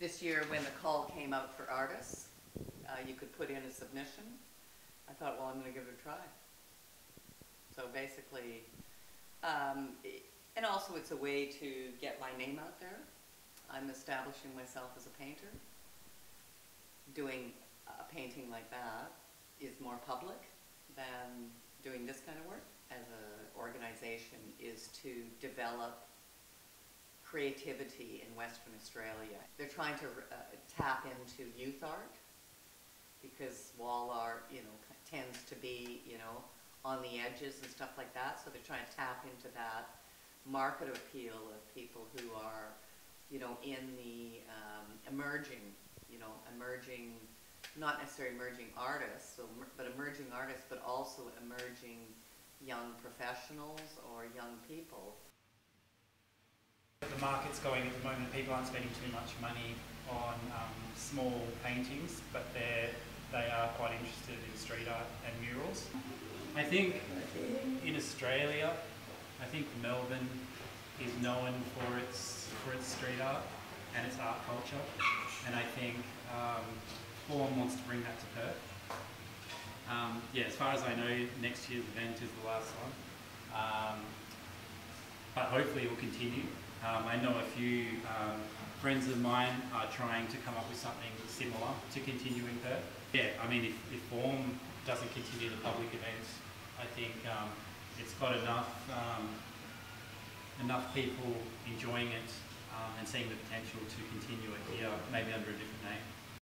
This year, when the call came out for artists, uh, you could put in a submission. I thought, well, I'm gonna give it a try. So basically, um, and also it's a way to get my name out there. I'm establishing myself as a painter. Doing a painting like that is more public than doing this kind of work as an organization is to develop creativity in Western Australia. They're trying to uh, tap into youth art because wall art, you know, tends to be, you know, on the edges and stuff like that. So they're trying to tap into that market appeal of people who are, you know, in the um, emerging, you know, emerging, not necessarily emerging artists, so, but emerging artists, but also emerging young professionals or young people Market's going at the moment, people aren't spending too much money on um, small paintings, but they're, they are quite interested in street art and murals. I think in Australia, I think Melbourne is known for its, for its street art and its art culture, and I think um, Form wants to bring that to Perth. Um, yeah, as far as I know, next year's event is the last one. Um, but hopefully it will continue. Um, I know a few um, friends of mine are trying to come up with something similar to continue in Perth. Yeah, I mean, if, if Form doesn't continue the public events, I think um, it's got enough um, enough people enjoying it um, and seeing the potential to continue it here, maybe under a different name.